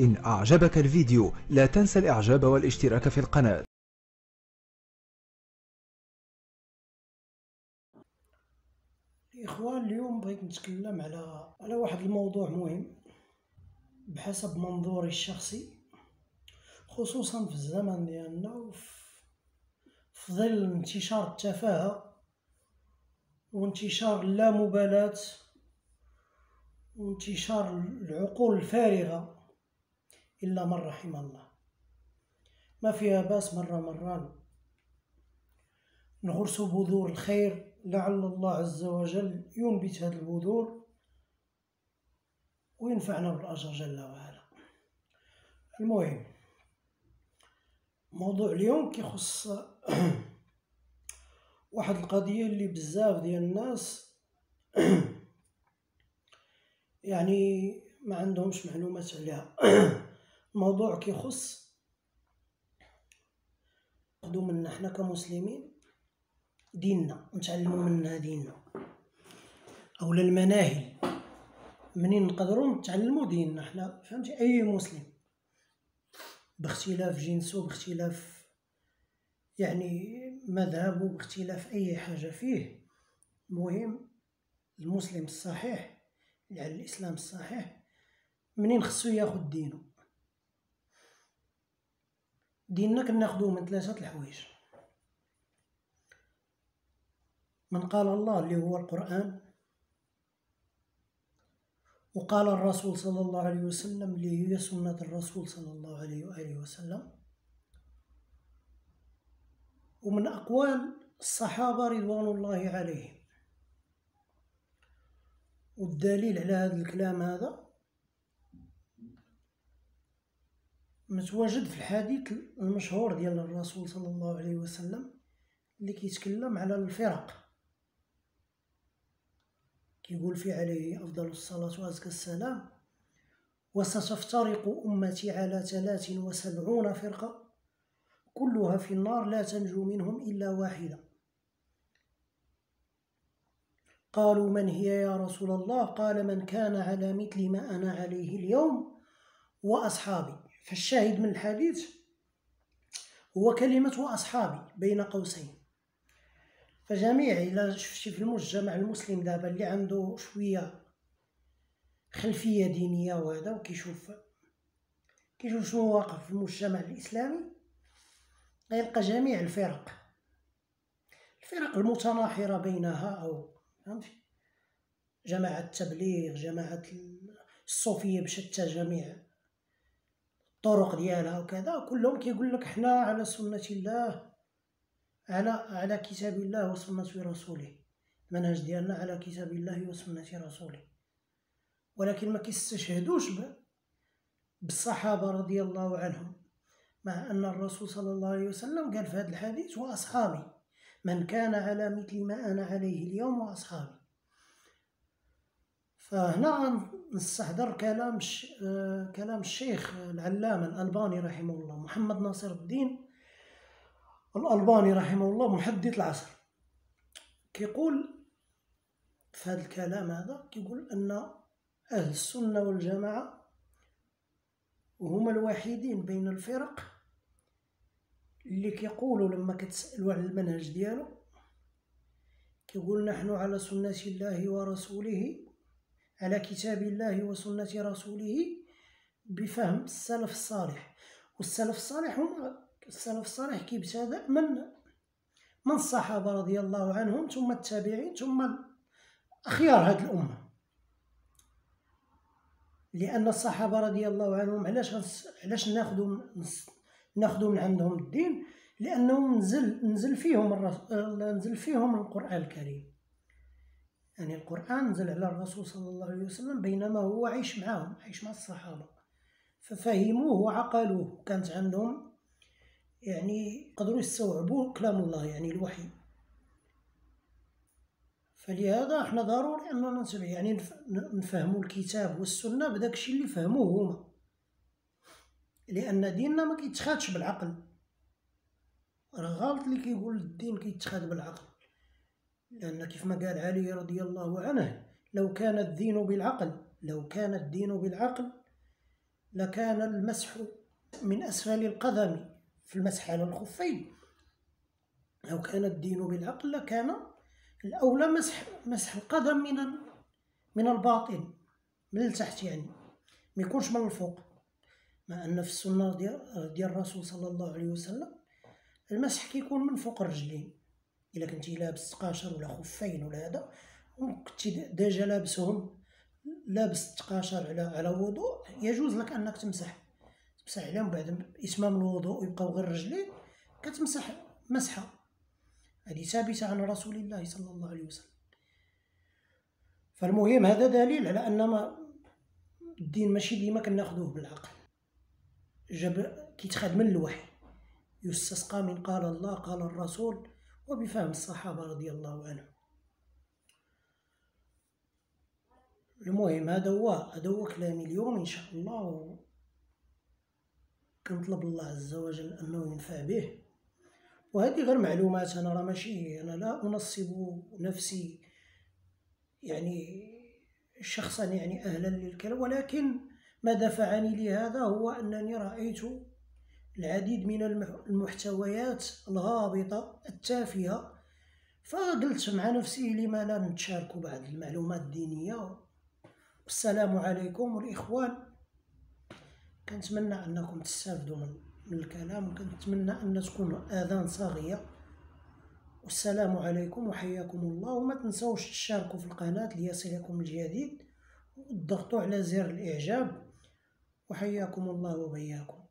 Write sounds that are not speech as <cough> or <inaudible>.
إن أعجبك الفيديو لا تنسى الإعجاب والاشتراك في القناة. الإخوان اليوم بغيت نتكلم على على واحد الموضوع مهم بحسب منظوري الشخصي خصوصا في الزمن ديالنا وفي في ظل انتشار التفاهة وانتشار اللامبالاة وانتشار العقول الفارغة. إلا من رحم الله. ما فيها باس مرة مرة نغرس بذور الخير لعل الله عز وجل ينبت هذه البذور وينفعنا بالأجر جل وعلا. المهم موضوع اليوم كيخص <clears throat> واحد القضية اللي بزاف ديال الناس <clears throat> يعني ما عندهمش معلومات عليها. <clears throat> الموضوع كيخص ناخدو منا حنا كمسلمين ديننا نتعلمو منها ديننا. أولا المناهل منين نقدروا نتعلمو ديننا حنا فهمتي؟ أي مسلم. باختلاف جنسه باختلاف يعني مذهبه باختلاف أي حاجة فيه. المهم المسلم الصحيح على الإسلام الصحيح منين خصو ياخد دينه؟ ديننا كناخدوه من ثلاثة الحوايج. من قال الله اللي هو القرآن وقال الرسول صلى الله عليه وسلم اللي هي سنة الرسول صلى الله عليه وآله وسلم. ومن أقوال الصحابة رضوان الله عليهم. والدليل على هذا الكلام هذا متواجد في الحديث المشهور ديال الرسول صلى الله عليه وسلم اللي كيتكلم على الفرق. كيقول في عليه أفضل الصلاة وأزكى السلام وستفترق أمتي على ثلاث وسبعون فرقة كلها في النار لا تنجو منهم إلا واحدة. قالوا من هي يا رسول الله؟ قال من كان على مثل ما أنا عليه اليوم وأصحابي. فالشاهد من الحديث هو كلمة وأصحابي بين قوسين. فجميع إلا شفتي في المجتمع المسلم دابا اللي عنده شوية خلفية دينية وهذا وكيشوف كيشوف شنو واقع في المجتمع الإسلامي غيلقى جميع الفرق. الفرق المتناحرة بينها أو فهمتي؟ جماعة التبليغ جماعة الصوفية بشتى جميع الطرق ديالها وكذا كلهم كيقول لك حنا على سنة الله على على كتاب الله وسنة رسوله. المنهج ديالنا على كتاب الله وسنة رسوله. ولكن ما كيستشهدوش بالصحابة رضي الله عنهم مع أن الرسول صلى الله عليه وسلم قال في هذا الحديث وأصحابي من كان على مثل ما أنا عليه اليوم وأصحابي. فهنا نستحضر كلام آه كلام الشيخ العلامة الألباني رحمه الله محمد ناصر الدين الألباني رحمه الله محدث العصر. كيقول في هذا الكلام هذا كيقول أن أهل السنة والجماعة هما الوحيدين بين الفرق اللي كيقولوا لما كتسألوا على المنهج ديالو كيقول نحن على سنة الله ورسوله على كتاب الله وسنة رسوله بفهم السلف الصالح. والسلف الصالح هم السلف الصالح كيبتدأ من من الصحابة رضي الله عنهم ثم التابعين ثم أخيار هذه الأمة. لأن الصحابة رضي الله عنهم علاش علاش ناخذوا ناخذوا من عندهم الدين؟ لأنه نزل نزل فيهم نزل فيهم القرآن الكريم. يعني القرآن نزل على الرسول صلى الله عليه وسلم بينما هو عايش معهم عايش مع الصحابة. ففهموه وعقلوه. كانت عندهم يعني يقدروا يستوعبوا كلام الله يعني الوحي. فلهذا إحنا ضروري أننا نتبع يعني نفهموا الكتاب والسنة بداك الشيء اللي فهموه هما. لأن ديننا ما كيتخادش بالعقل. راه غلط اللي كيقول الدين كيتخاد بالعقل. لأن كيف ما قال علي رضي الله عنه. لو كان الدين بالعقل لو كان الدين بالعقل لكان المسح من أسفل القدم في المسح على الخفين. لو كان الدين بالعقل لكان الأولى مسح مسح القدم من من الباطن من التحت يعني ما يكونش من الفوق. مع أن في السنة ديال الرسول صلى الله عليه وسلم المسح كيكون من فوق الرجلين. إلا كنتي لابس تقاشر ولا خفين ولا هذا وكنتي ديجا لابسهم لابس تقاشر على على وضوء يجوز لك أنك تمسح. تمسح عليهم بعد إتمام الوضوء يبقاو غير الرجلين كتمسح مسحة. هذه ثابتة عن رسول الله صلى الله عليه وسلم. فالمهم هذا دليل على أن ما الدين ماشي ديما كناخذوه بالعقل. جاب كيتخاد من الوحي. يستسقى من قال الله قال الرسول وبفهم الصحابة رضي الله عنهم. المهم هذا هو هذا هو كلامي اليوم إن شاء الله كنطلب الله عز وجل أنه ينفع به. وهذه غير معلومات أنا راه ماشي أنا لا أنصب نفسي يعني شخصا يعني أهلا للكلام ولكن ما دفعني لهذا هو أنني رأيت العديد من المحتويات الهابطة التافهة فقلت مع نفسي لما لا نتشارك بعض المعلومات الدينية. والسلام عليكم والإخوان. كنتمنى أنكم تستافدوا من, الكلام وكنتمنى أن تكون آذان صاغية. والسلام عليكم وحياكم الله. وما تنسوش تشاركوا في القناة ليصلكم الجديد. وتضغطوا على زر الإعجاب. وحياكم الله وبياكم.